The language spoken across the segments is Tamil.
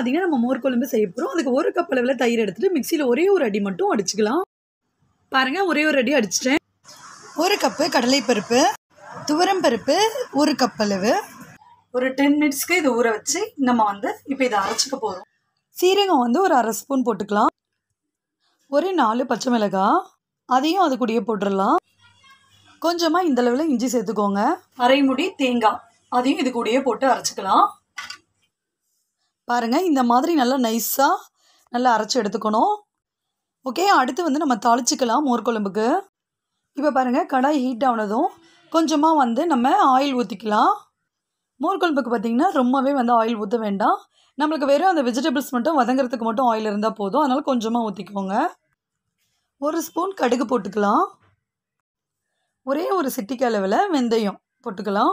பார்த்தீங்கன்னா நம்ம மோர் குழம்பு செய்ய போகிறோம் அதுக்கு ஒரு கப் அளவில் தயிர் எடுத்துட்டு மிக்சியில் ஒரே ஒரு அடி மட்டும் அடிச்சுக்கலாம். பாருங்கள் ஒரே ஒரு அடி அடிச்சிட்டேன். ஒரு கப்பு கடலைப்பருப்பு துவரம் பருப்பு ஒரு கப் அளவு. ஒரு டென் மினிட்ஸ்க்கு இதை ஊற வச்சு நம்ம வந்து இப்போ இதை அரைச்சிக்க போகிறோம் சீரகம் வந்து ஒரு அரை ஸ்பூன் போட்டுக்கலாம். ஒரு நாலு பச்சை மிளகாய். அதையும் அது கூடயே போட்டுடலாம் கொஞ்சமாக இந்த அளவில் இஞ்சி சேர்த்துக்கோங்க. அரை முடி தேங்காய். அதையும் இது கூடயே போட்டு அரைச்சிக்கலாம். பாருங்கள் இந்த மாதிரி நல்லா நைஸாக நல்லா அரைச்சி எடுத்துக்கணும். ஓகே அடுத்து வந்து நம்ம தாளிச்சிக்கலாம் மோர் குழம்புக்கு. இப்போ பாருங்கள் கடாய் ஹீட் ஆனதும் கொஞ்சமாக வந்து நம்ம ஆயில் ஊற்றிக்கலாம் மோர்கொழம்புக்கு பார்த்திங்கன்னா ரொம்பவே வந்து ஆயில் ஊற்ற வேண்டாம். நம்மளுக்கு வெறும் அந்த வெஜிடபிள்ஸ் மட்டும் வதங்குறதுக்கு மட்டும் ஆயில் இருந்தால் போதும். அதனால் கொஞ்சமாக ஊற்றிக்கோங்க ஒரு ஸ்பூன் கடுகு போட்டுக்கலாம். ஒரே ஒரு சிட்டிக்கு அளவில் வெந்தயம் போட்டுக்கலாம்.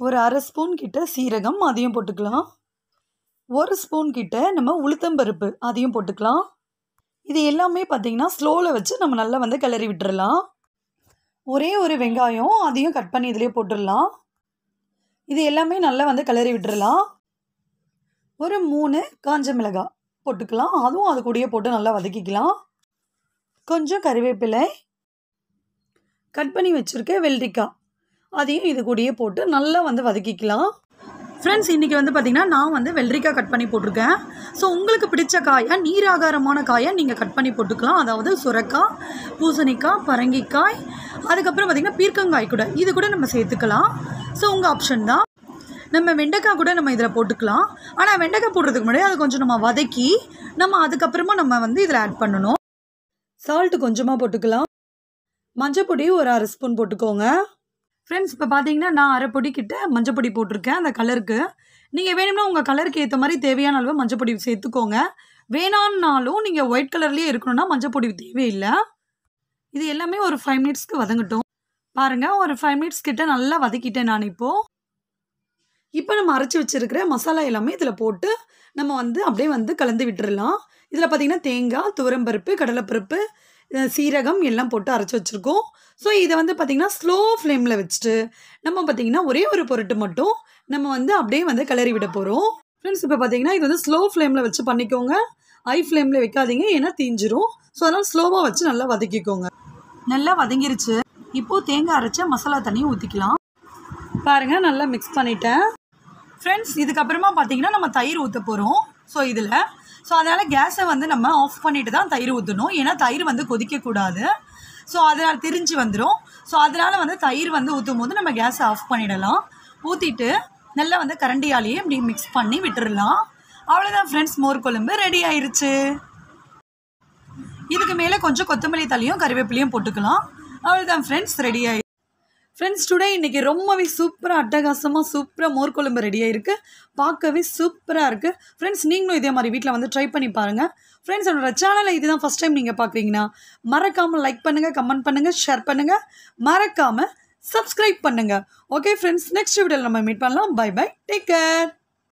ஒரு அரை ஸ்பூன் கிட்ட சீரகம் அதையும் போட்டுக்கலாம். ஒரு ஸ்பூன் கிட்ட நம்ம உளுத்தம்பருப்பு அதையும் போட்டுக்கலாம். இது எல்லாமே பார்த்தீங்கன்னா ஸ்லோவில் வச்சு நம்ம நல்லா வந்து கிளறி விட்டுறலாம். ஒரே ஒரு வெங்காயம் அதையும் கட் பண்ணி இதிலே போட்டுடலாம் இது எல்லாமே நல்லா வந்து கிளறி விட்டுறலாம். ஒரு மூணு காஞ்ச மிளகாய் போட்டுக்கலாம். அதுவும் அது கூடயே போட்டு நல்லா வதக்கிக்கலாம். கொஞ்சம் கறிவேப்பிலை கட் பண்ணி வச்சுருக்க வெள்ளரிக்காய் அதையும் இது கூடயே போட்டு நல்லா வந்து வதக்கிக்கலாம். ஃப்ரெண்ட்ஸ் இன்றைக்கி வந்து பார்த்திங்கன்னா நான் வந்து வெள்ளரிக்காய் கட் பண்ணி போட்டிருக்கேன். ஸோ உங்களுக்கு பிடிச்ச காயை நீராகாரமான காயை நீங்கள் கட் பண்ணி போட்டுக்கலாம். அதாவது சுரக்காய் பூசணிக்காய் பரங்கிக்காய் அதுக்கப்புறம் பார்த்திங்கன்னா பீர்க்கங்காய் கூட. இது கூட நம்ம சேர்த்துக்கலாம். ஸோ உங்கள் ஆப்ஷன் தான். நம்ம வெண்டைக்காய் கூட நம்ம இதில் போட்டுக்கலாம். ஆனால் வெண்டைக்காய் போடுறதுக்கு முன்னாடி அதை கொஞ்சம் நம்ம வதக்கி நம்ம அதுக்கப்புறமா நம்ம வந்து இதில் ஆட் பண்ணணும். சால்ட்டு கொஞ்சமாக போட்டுக்கலாம். மஞ்சள் பொடி ஒரு அரை ஸ்பூன் போட்டுக்கோங்க. ஃப்ரெண்ட்ஸ் இப்போ பார்த்தீங்கன்னா நான் அரை பொடி கிட்ட மஞ்சப்பொடி போட்டிருக்கேன் அந்த கலருக்கு நீங்கள் வேணும்னா உங்கள் கலருக்கு ஏற்ற மாதிரி தேவையான அளவு மஞ்சள் பொடி சேர்த்துக்கோங்க. வேணான்னாலும் நீங்கள் ஒயிட் கலர்லேயே இருக்கணும்னா மஞ்சள் பொடி தேவையில்லை. இது எல்லாமே ஒரு ஃபைவ் மினிட்ஸ்க்கு வதங்கட்டும். பாருங்கள் ஒரு ஃபைவ் மினிட்ஸ் கிட்ட நல்லா வதக்கிட்டேன் நான் இப்போது இப்போ நம்ம அரைச்சி வச்சிருக்கிற மசாலா எல்லாமே இதில் போட்டு நம்ம வந்து அப்படியே வந்து கலந்து விட்டுடலாம் இதில் பார்த்தீங்கன்னா தேங்காய் துவரம்பருப்பு கடலைப்பருப்பு சீரகம் எல்லாம் போட்டு அரைச்சி வச்சுருக்கோம். ஸோ இதை வந்து பார்த்திங்கன்னா ஸ்லோ ஃப்ளேமில் வச்சுட்டு நம்ம பார்த்திங்கன்னா ஒரே ஒரு பொருட்டு மட்டும் நம்ம வந்து அப்படியே வந்து கிளறி விட போகிறோம் ஃப்ரெண்ட்ஸ் இப்போ பார்த்தீங்கன்னா இது வந்து ஸ்லோ ஃப்ளேமில் வச்சு பண்ணிக்கோங்க. ஹை ஃப்ளேமில் வைக்காதீங்க ஏன்னா தீஞ்சிரும். ஸோ அதனால் ஸ்லோவாக வச்சு நல்லா வதக்கிக்கோங்க. நல்லா வதங்கிருச்சு. இப்போது தேங்காய் அரைச்ச மசாலா தண்ணியை ஊற்றிக்கலாம் பாருங்கள் நல்லா மிக்ஸ் பண்ணிட்டேன். ஃப்ரெண்ட்ஸ் இதுக்கப்புறமா பார்த்தீங்கன்னா நம்ம தயிர் ஊற்ற போகிறோம் ஸோ இதில் ஸோ அதனால் கேஸை வந்து நம்ம ஆஃப் பண்ணிட்டு தான் தயிர் ஊற்றணும் ஏன்னா தயிர் வந்து கொதிக்கக்கூடாது. ஸோ அதனால் திரிஞ்சு வந்துடும் ஸோ அதனால் வந்து தயிர் வந்து ஊற்றும் போது நம்ம கேஸை ஆஃப் பண்ணிடலாம். ஊற்றிட்டு நல்லா வந்து கரண்டியாலேயே இப்படி மிக்ஸ் பண்ணி விட்டுடலாம் அவ்வளோதான் ஃப்ரெண்ட்ஸ் மோர் கொழும்பு ரெடி ஆயிடுச்சு இதுக்கு மேலே கொஞ்சம் கொத்தமல்லி தலையும் கறிவேப்பிலையும் போட்டுக்கலாம். அவ்வளோதான் ஃப்ரெண்ட்ஸ் ரெடி ஆயிடுச்சு ஃப்ரெண்ட்ஸ் டுடே இன்றைக்கி ரொம்பவே சூப்பராக அட்டகாசமாக சூப்பராக மோர்கொழம்பு ரெடியாக இருக்குது பார்க்கவே சூப்பராக இருக்குது ஃப்ரெண்ட்ஸ் நீங்களும் இதே மாதிரி வீட்டில் வந்து ட்ரை பண்ணி பாருங்கள் ஃப்ரெண்ட்ஸ் என்னோடய சேனலை இதுதான் ஃபஸ்ட் டைம் நீங்கள் பார்க்குறீங்கன்னா மறக்காமல் லைக் பண்ணுங்கள் கமெண்ட் பண்ணுங்கள் ஷேர் பண்ணுங்கள் மறக்காமல் சப்ஸ்கிரைப் பண்ணுங்கள் ஓகே ஃப்ரெண்ட்ஸ் நெக்ஸ்ட் வீடியோவில் நம்ம மீட் பண்ணலாம். By bye take care